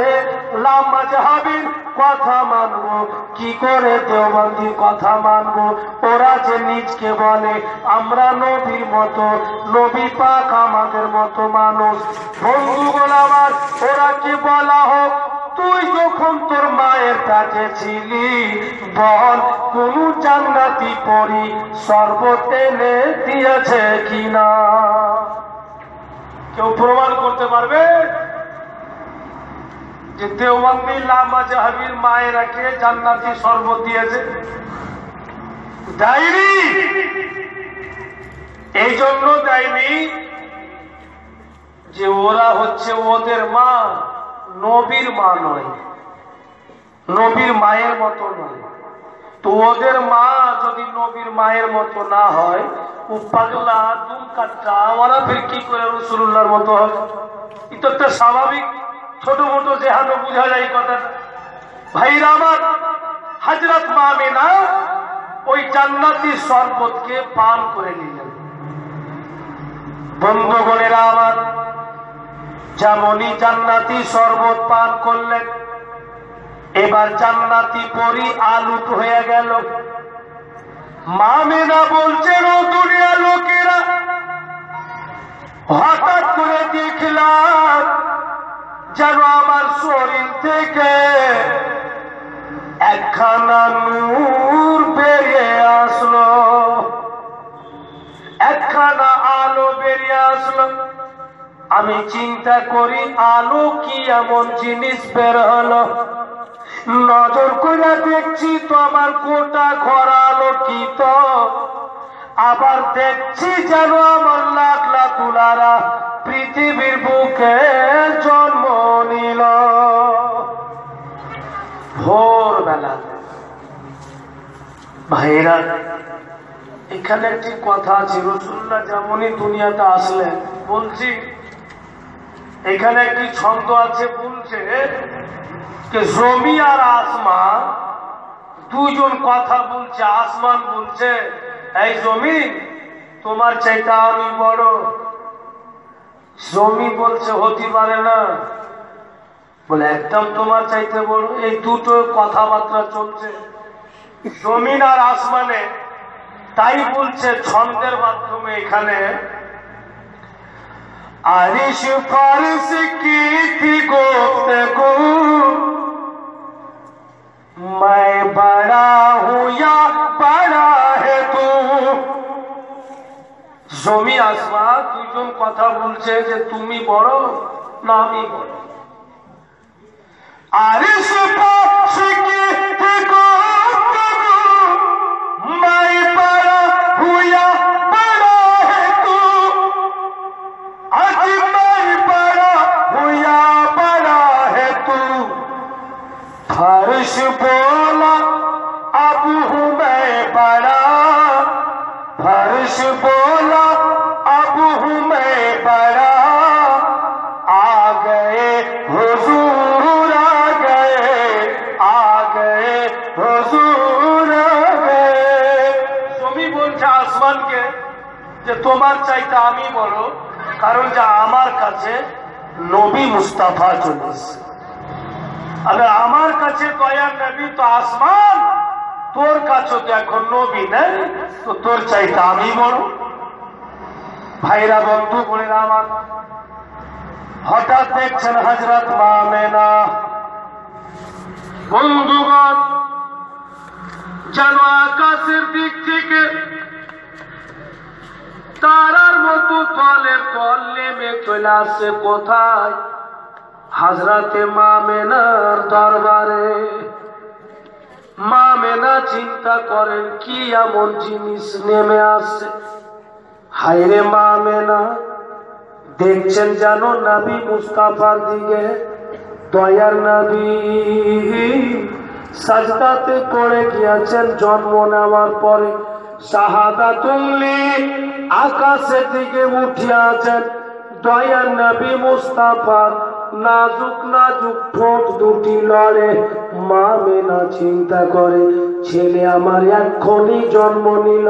লামাজহাবির কথা মানবো? কি করে দেওবন্দির কথা মানবো? ওরা যে নিজকে বলে, আমরা নবীর মতো, নবী পাক আমাদের মতো মানুষ। বন্ধুগুলো আমার ওরা কি বলা যখন তোর মায়ের কাছে ছিলি, বল, কোন জান্নাতি পরি শরবত দিয়েছে কিনা? কেউ প্রমাণ করতে পারবে? যে দেওবন্দি লামা জাহাবির মায়েরাকে জান্নাতি শরবত দিয়েছে। দেয়নি! এই জন্য দেয়নি যে ওরা হচ্ছে ওদের মা, নবীর মা নয়। নবীর মায়ের মতো নয়। তো ওদের মা যদি নবীর মায়ের মতো না হয় কি করে রসুল্লাহর মতো একটা স্বাভাবিক ছোট মোটো যায় ভাইরা আমার হাজরত মামিনা ওই জান্নাতি শরবতকে পান করে নিলেন। বন্ধুগণেরা আমার, যেমনই জান্নাতি শরবত পান করলেন এবার জান্নাতি পরি আলুট হয়ে গেল। মামিনা বলছেন, ও দুনিয়া লোকেরা, হঠাৎ করে দেখলাম যেন আমার শরীর থেকে একখানা নূর বেরিয়ে আসলো। একখানা আলো বেরিয়ে আসলো। আমি চিন্তা করি আলো কি এমন জিনিস বের হলো? নজর করে দেখছি তো আমার গোটা ঘর আলোকিত। আবার দেখছি যেন আমার লাখ লাখ তুলারা পৃথিবীর বুকে জন্ম নিল। ভোর বেলা ভাইরা, এখানে একটি কথা আছে, রসুল্লাহ যেমনই দুনিয়াতে আসলেন, বলছি এখানে একটি ছন্দ আছে বলছে জমি আর আসমান দুজন কথা বলছে, আসমান বলছে, এই জমি, তোমার চাইতে আমি বড়। জমি বলছে, হতে পারে না। বলে, একদম তোমার চাইতে বড়। এই দুটো কথাবার্তা চলছে। জমিন আর আসমানে, তাই বলছে ছন্দের মাধ্যমে এখানে আরিশ ফারস কি থি গুপ্তগু मैं बड़ा हूँ या बड़ा है तू জমি আসমা দুজন কথা বলছে যে তুমি বড় না আমি বড়। আরে সে পাচ্ছে কি তোমার চাইতে আমি বড়, কারণ যা আমার কাছে নবী মুস্তাফা চলে এসছে। আমার কাছে দয়ার নবী তো আসমান, তোর কাছে তো এখন নবী নেই, তো তোর চাইতে আমি বড়। ভাইরা বন্ধু বোনেরা আমার, হঠাৎ দেখছেন হজরত মামেনা বন্ধুগণ, যেন আকাশের দিক থেকে তারার মতো তল নেমে চলে আসছে কোথায়? হাজরাতে মা মেনার দরবারে। মা মেনা চিন্তা করেন, কি এমন জিনিস নেমে আসছে হাইরে মা মেনা, দেখছেন জানো নাবি মুস্তাফার দিকে দয়ার নাবি। সাজদাতে পড়ে গিয়েছেন জন্ম নেওয়ার পরে। শাহাদা তুললি আকাশের দিকে উঠিয়াছেন। দয়ার নবী মুস্তাফার নাজুক নাজুক ঠোঁট দুটি লড়ে মা মেনা চিন্তা করে, ছেলে আমার এক্ষণি জন্ম নিল।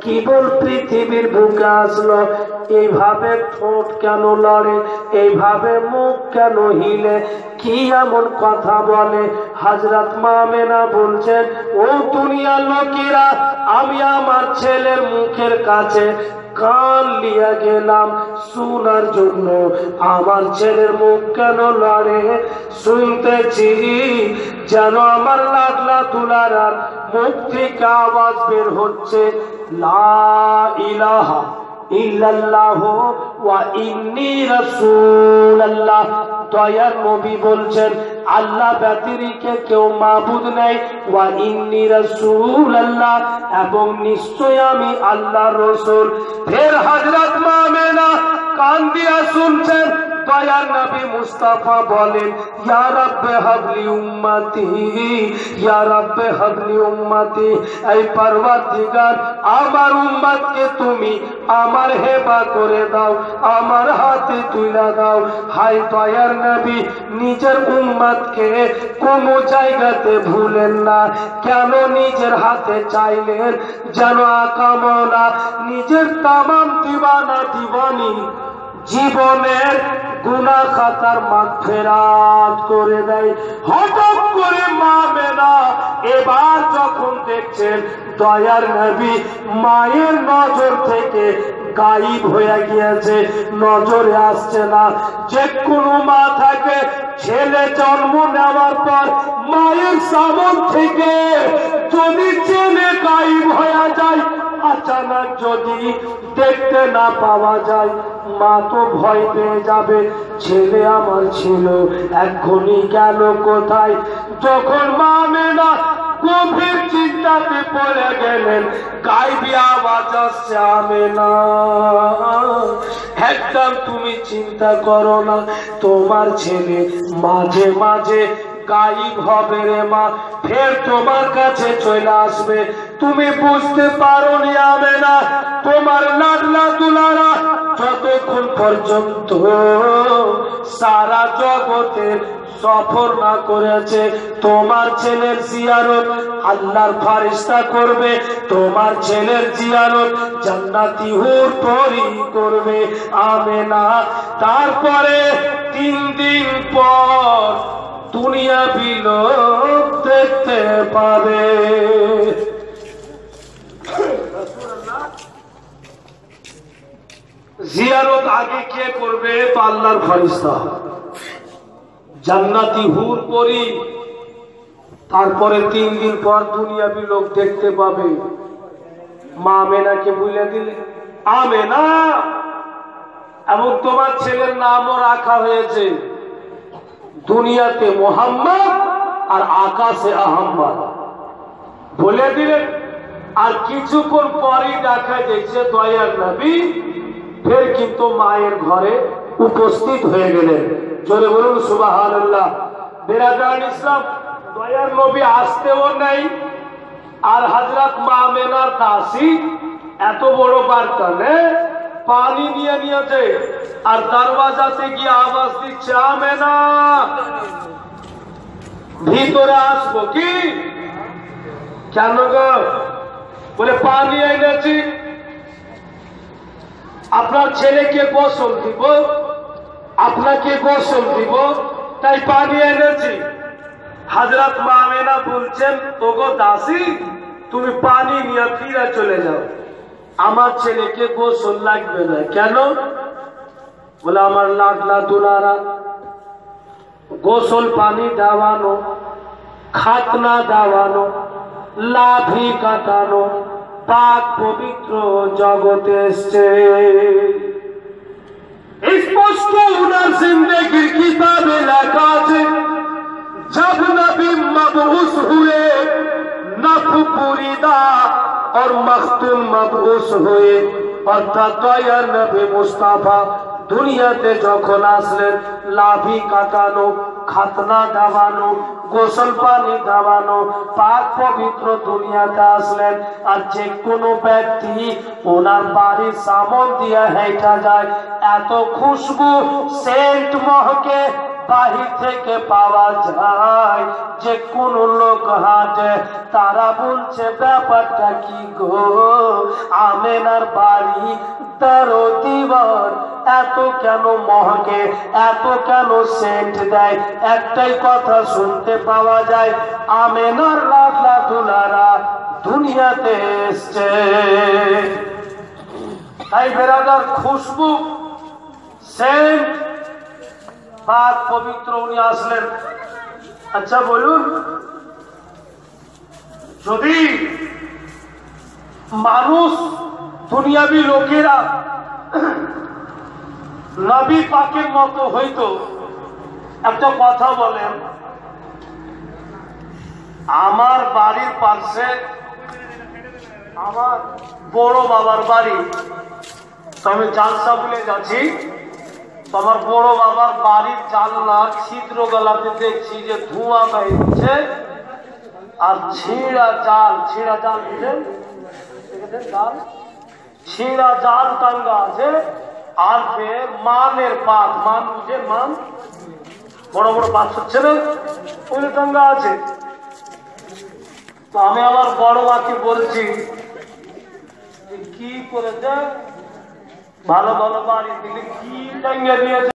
কেবল পৃথিবীর বুকে আসলো। এইভাবে ঠোঁট কেন লড়ে এইভাবে মুখ কেন হিলে? কি এমন কথা বলে? হাজরত মা মেনা বলছেন, ও দুনিয়ার লোকেরা, আমি আমার ছেলের মুখের কাছে কান লিয়া গেলাম শোনার জন্য। আমার ছেলের মুখ কেন লড়ে? শুনতেছি যেন আমার লাগলা তুলার মুখ থেকে আওয়াজ বের হচ্ছে। লা ইলাহা বলছেন, আল্লাহ ব্যতিরিকে কেউ মাবুদ নেই। ওয়া ইন্নি রসুল আল্লাহ এবং নিশ্চয় আমি আল্লাহ রসুল। ফের হাজরত মামেনা কান দিয়া শুনছেন দয়ার নবী মুস্তাফা বলেন, ইয়া রাব্বে হাবলি উম্মতি, ইয়া রাব্বে হাবলি উম্মতি, এই পরওয়ারদিগার, আমার উম্মতকে তুমি আমার হেবা করে দাও, আমার হাতে তুলে দাও। হাই দয়ার নবী, নিজের উম্মতকে কোন জায়গাতে ভুলেন না। কেন নিজের হাতে চাইলেন? যেন আকামনা নিজের তামাম দিবানা দিবানি জীবনের গুনা খাতার মাঠ করে দেয়। হঠাৎ করে মা মেনা এবার যখন দেখছেন দয়ার নবী মায়ের নজর থেকে গাইব হয়ে গিয়েছে, নজরে আসছে না। যে কোনো মা থাকে, ছেলে জন্ম নেওয়ার পর মায়ের সামন থেকে যদি ছেলে গাইব হয়ে যায়, আচানক যদি দেখতে না পাওয়া যায় মা তো ভয় পেয়ে যাবে। ছেলে আমার ছিল এখনই গেল কোথায়? যখন মা মেনা গভীর চিন্তাতে পড়ে গেলেন একদম তুমি চিন্তা করো না, তোমার ছেলে মাঝে মাঝে গাইব হবে রে মা। ফের তোমার কাছে চলে আসবে। তুমি বুঝতে পারো নি আমি না তোমার লাডলা দুলারা যতক্ষণ পর্যন্ত সারা জগতের সফর না করেছে, তোমার ছেলের জিয়ারত আল্লাহর ফারিস্তা করবে, তোমার ছেলের জিয়ারত জান্নাতি হুর পরি করবে আমে না তারপরে তিন দিন পর দুনিয়া বিলোপ দেখতে পাবে। জিয়ারত আগে কে করবে? তো আল্লাহর ফারিস্তা জান্নাতি হুর পরি, তারপরে তিন দিন পর দুনিয়াবি লোক দেখতে পাবে। মা মেনাকে বুঝলে দিলে, আমেনা এবং তোমার ছেলের নামও রাখা হয়েছে। দুনিয়াতে মোহাম্মদ আর আকাশে আহম্মদ। বলে দিলেন, আর কিছুক্ষণ পরেই দেখা যাচ্ছে দয়ার নবী। ফের কিন্তু মায়ের ঘরে উপস্থিত হয়ে গেলেন। জোরে বলুন সুবাহ বেরাদান ইসলাম, দয়ার নবী আসতেও নেই। আর হাজরাত মা মেনার দাসী এত বড় বার্তা নে পানি নিয়ে নিয়েছে। আর দরওয়াজাতে গিয়ে আওয়াজ দিচ্ছে, আমেনা, ভিতরে আসব। কি? কেন গো? বলে, পানি এনেছি। আপনার ছেলেকে গোসল দিব, আপনাকে গোসল দিব, তাই পানি এনেছি। হাজরত মামেনা বলছেন, ওগো দাসী, তুমি পানি নিয়ে ফিরে চলে যাও। আমার ছেলেকে গোসল লাগবে না। কেন? বলে, আমার লাগলা দুলারা, গোসল পানি দাওয়ানো, খাতনা দাওয়ানো লাভি কাটানো, পাক পবিত্র জগতে এসছে। স্পষ্ট উনার জিন্দগির কিতাবে লেখা আছে যখন নবী মবহুস হুয়ে नफ पुरीदा और मखतुम मबूस हुए অর্থাৎ দয়ার নবী মুস্তাফা দুনিয়াতে যখন আসলেন লাভি কাটানো খাতনা দাবানো গোসল পানি দাবানো পাক পবিত্র দুনিয়াতে আসলেন আর যে কোনো ব্যক্তি ওনার বাড়ির সামন দিয়ে হেঁটা যায় এত খুশবু সেন্ট মহকে বাহির থেকে পাওয়া যায় যে কোন লোক হাঁটে, তারা বলছে, ব্যাপারটা কি গো? আমেনার বাড়ি তেরো দিবন এত কেন মহকে? এত কেন সেন্ট দেয়? একটাই কথা শুনতে পাওয়া যায়, আমেনার লাখলা তুলারা দুনিয়াতে এসছে। তাই বেরাদার খুশবু সেন্ট পাক পবিত্র উনি আসলেন। আচ্ছা বলুন। যদি মানুষ দুনিয়াবি লোকেরা নবী পাকের মতো হইতো, একটা কথা বলেন। আমার বাড়ির পাশে আমার বড় বাবার বাড়ি। তো আমি জালসা বলে যাচ্ছি। তো আমার বড় বাবার বাড়ির জানলার ছিদ্র গলাতে দেখছি যে ধোঁয়া বেরোচ্ছে। আর ছিঁড়া জাল ছিঁড়া জাল দেখেছেন জাল? ছিঁড়া জাল টাঙ্গা আছে। আর পে মানের পাত, মান বুঝে, মান? বড় বড় পাত হচ্ছে না? ওই টাঙ্গা আছে। তো আমি আমার বড় মাকে বলছি যে কি করেছে? ভালো ভালো বাড়ি দিলে কি টাঙ্গা দিয়েছে